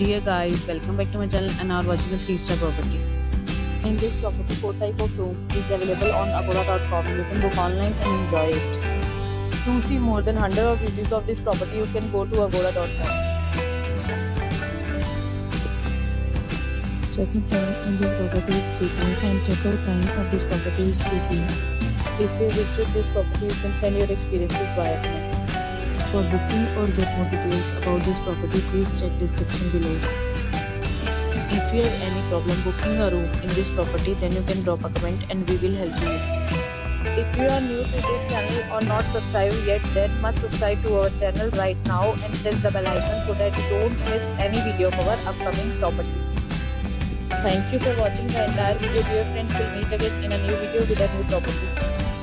Dear guys, welcome back to my channel and are watching a 3-star property. In this property, 4 type of room is available on agoda.com. You can book online and enjoy it. To see more than 100 of reviews of this property, you can go to agoda.com. Check-in time in this property is 3 p.m. and check-out time of this property is 2 p.m. If you visit this property, you can send your experiences via comments. For booking or get more details about this property, please check description below. If you have any problem booking a room in this property, then you can drop a comment and we will help you. If you are new to this channel or not subscribed yet, then must subscribe to our channel right now and press the bell icon so that you don't miss any video of our upcoming property. Thank you for watching the entire video. Dear friends, we'll meet again in a new video with a new property.